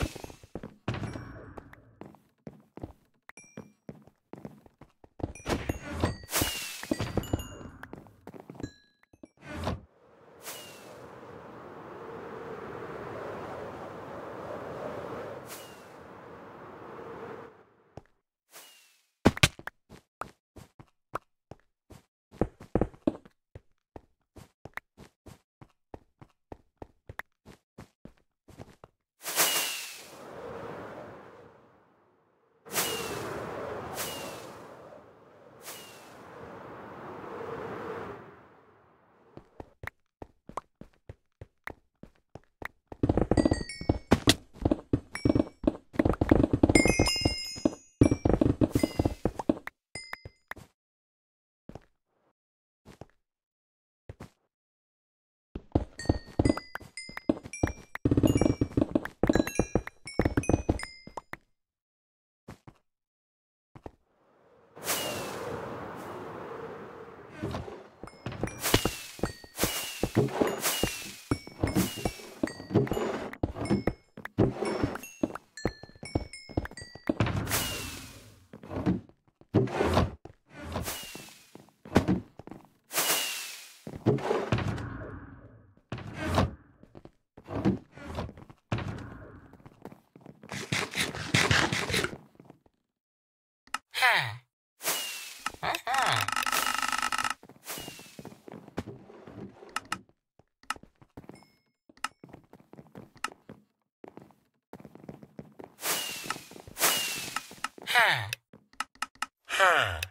you Thank you. Huh. Ha.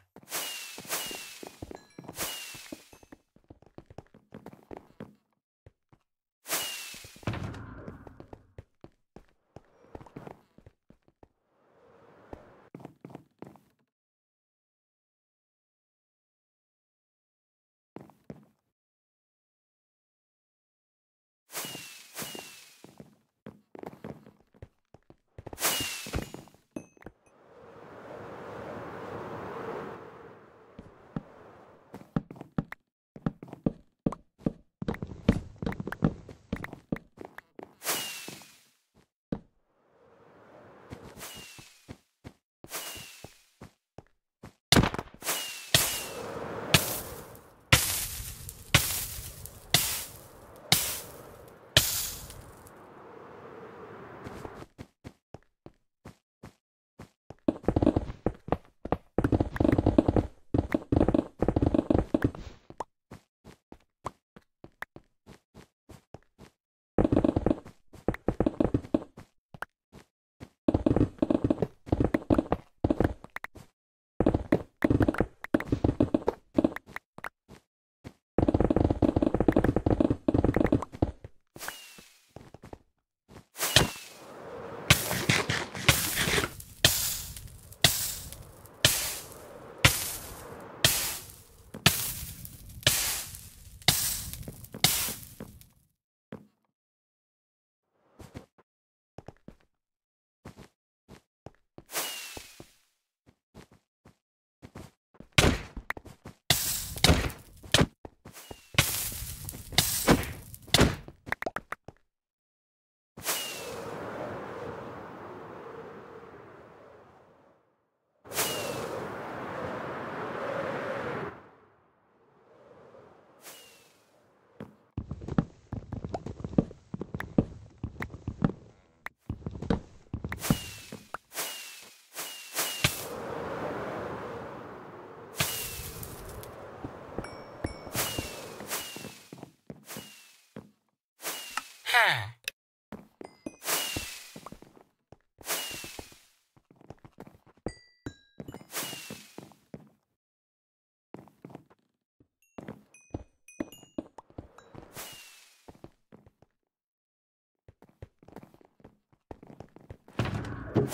Ha.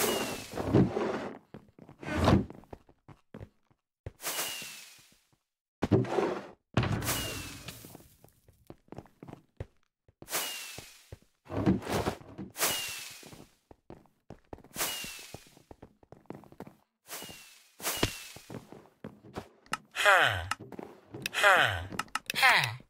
Ha. Ha.